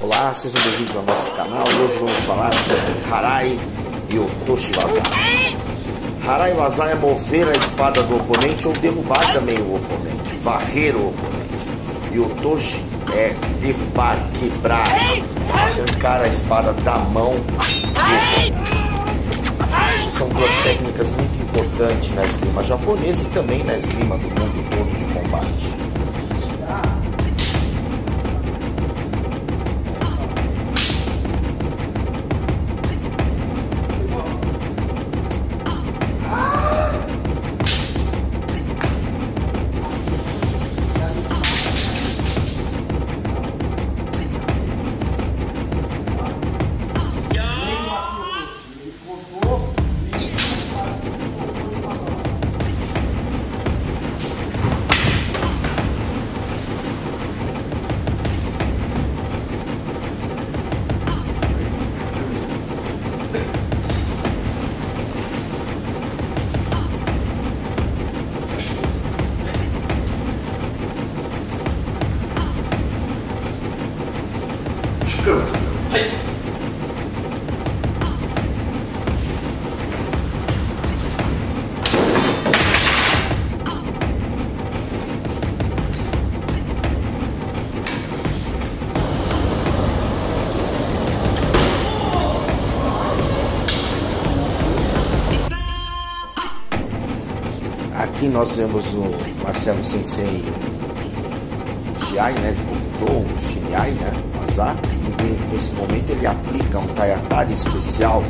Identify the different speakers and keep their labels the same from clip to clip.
Speaker 1: Olá, sejam bem-vindos ao nosso canal hoje vamos falar sobre Harai e Otoshi Wazai. Harai Wazai é mover a espada do oponente ou derrubar também o oponente, varrer o oponente. E Otoshi é derrubar, quebrar, arrancar a espada da mão do oponente. Essas são duas técnicas muito importantes na esgrima japonesa e também na esgrima do mundo todo de combate. Aqui nós vemos o Marcelo Sensei Shiai, né, de Bokuto, Shinyai, né, Azar. E nesse momento ele aplica um Tayatari especial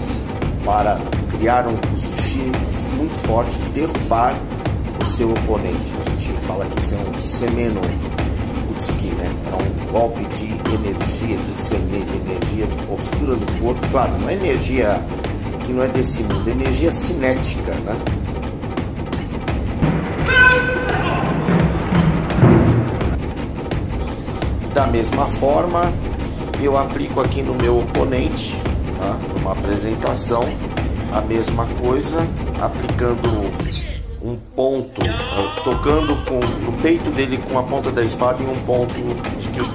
Speaker 1: para criar um sushi muito forte derrubar o seu oponente. A gente fala que isso é um semeno Utsuki, né? É um golpe de energia, de semente, de energia, de postura do corpo. Claro, não é energia que não é desse mundo, é energia cinética, né? Da mesma forma, eu aplico aqui no meu oponente, tá? numa apresentação, a mesma coisa, aplicando um ponto, tocando com o peito dele com a ponta da espada em um ponto de que